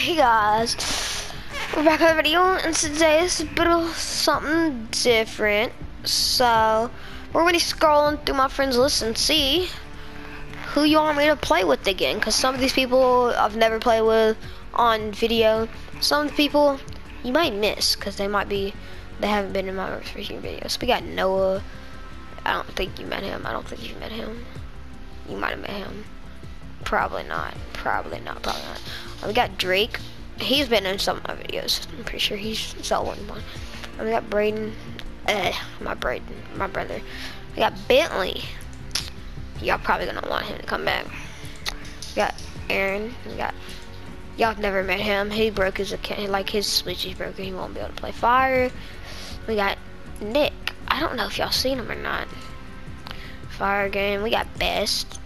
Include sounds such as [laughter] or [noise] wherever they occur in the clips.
Hey guys, we're back with a video and today is a bit of something different. So, we're gonna be scrolling through my friends list and see who you want me to play with again. Because some of these people I've never played with on video. Some of the people you might miss because they might be, they haven't been in my recent videos. We got Noah. I don't think you met him. I don't think you met him. You might have met him. Probably not. Probably not. Probably not. We got Drake. He's been in some of my videos. I'm pretty sure he's saw one one. And we got Braden. Eh, my Braden, my brother. We got Bentley. Y'all probably gonna want him to come back. We got Aaron. We got. Y'all never met him. He broke his account. Like his switch is broken. He won't be able to play fire. We got Nick. I don't know if y'all seen him or not. Fire game. We got Best.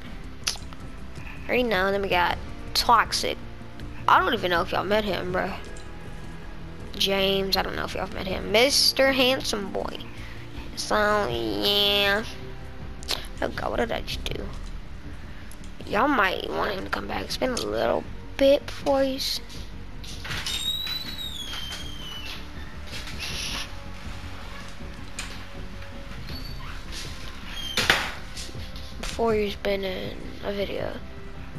Already know. Then we got Toxic. I don't even know if y'all met him, bro. James, I don't know if y'all met him. Mr. Handsome Boy. So, yeah. Oh god, what did I just do? Y'all might want him to come back. It's been a little bit before he's... Before he's been in a video.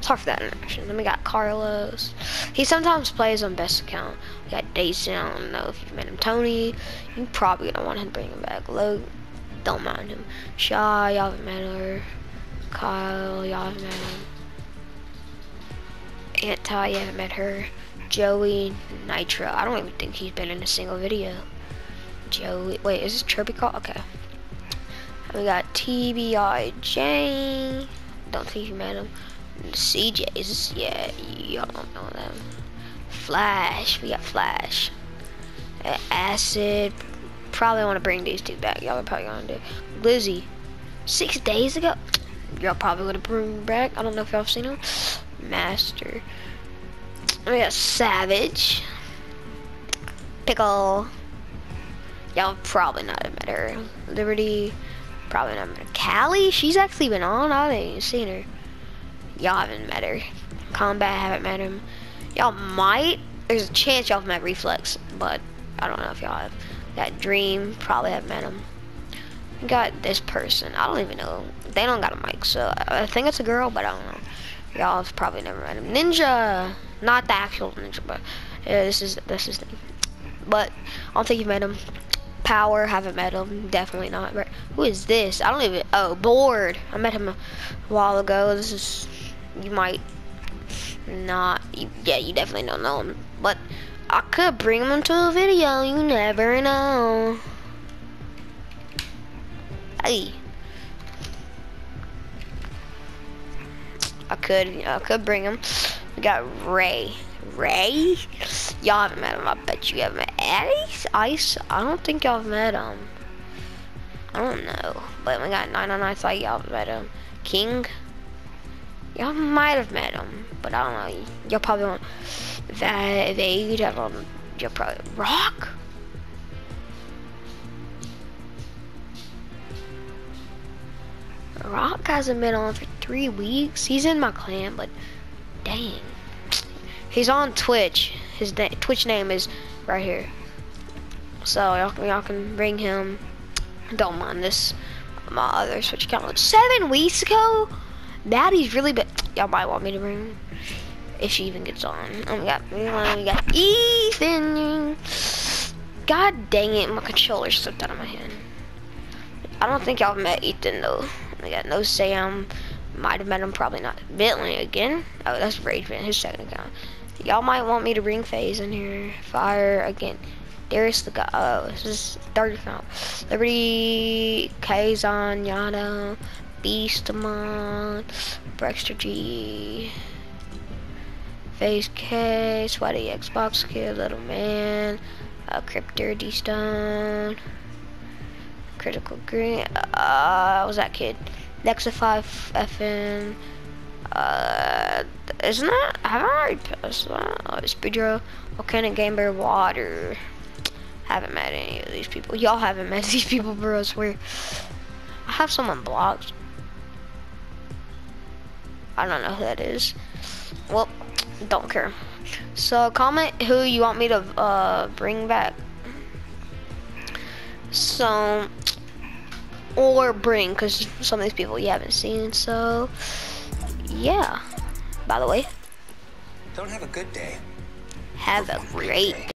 Sorry for that interaction. Then we got Carlos. He sometimes plays on best account. We got Dason. I don't know if you've met him. Tony. You probably don't want him to bring him back. Low. Don't mind him. Shaw. Y'all haven't met her. Kyle. Y'all haven't met him. Aunt Ty. You haven't met her. Joey. Nitro. I don't even think he's been in a single video. Joey. Wait, is this Chirpy Call? Okay. And we got TBIJ. Don't think you met him. CJ's, yeah, y'all don't know them. Flash, we got Flash. Uh, Acid, probably want to bring these two back. Y'all are probably gonna do. Lizzie, six days ago, y'all probably would have bring back. I don't know if y'all seen him. Master, we got Savage. Pickle, y'all probably not have met her. Liberty, probably not met her. Callie, she's actually been on. I haven't even seen her. Y'all haven't met her. Combat, haven't met him. Y'all might. There's a chance y'all have met Reflex, but I don't know if y'all have. Got Dream, probably have met him. Got this person. I don't even know. They don't got a mic, so I think it's a girl, but I don't know. Y'all have probably never met him. Ninja, not the actual Ninja, but yeah, this is this is. But I don't think you met him. Power, haven't met him. Definitely not. Who is this? I don't even. Oh, Bored. I met him a while ago. This is you might not, you, yeah, you definitely don't know him, but I could bring him to a video, you never know. Hey. I could, I could bring him. We got Ray. Ray? Y'all haven't met him, I bet you haven't met Ice? Ice? I don't think y'all have met him. I don't know, but we got 999 thought y'all have met him. King? Y'all might have met him, but I don't know. Y'all probably won't. Vade, I don't. You'll probably Rock. Rock hasn't been on for three weeks. He's in my clan, but dang, he's on Twitch. His Twitch name is right here. So y'all can bring him. Don't mind this. My other Twitch account. Seven weeks ago. Daddy's really big. [tsk] Y'all might want me to bring if she even gets on. Oh, we got we got Ethan. God dang it, my controller slipped out of my hand. I don't think y'all met Ethan though. Oh we got no Sam. Might have met him, probably not. Bentley again. Oh, that's Rage his second account. Y'all might want me to bring FaZe in here. Fire again. Darius the guy. Oh, this is third account. Liberty, Kazan, Yano, Beastamon, Brexter G, FaZe K, Sweaty Xbox Kid, Little Man, uh, Cryptor D Stone, Critical Green, uh, was that kid? Nexa 5 FN, uh, isn't that? I already posted that? Oh, it's Pedro, Volcanic Gamer, Water. Haven't met any of these people. Y'all haven't met [laughs] these people, bro, I swear. I have someone blocked. I don't know who that is. Well, don't care. So comment who you want me to uh, bring back. So, or bring, because some of these people you haven't seen. So, yeah. By the way, Don't have a good day. have a great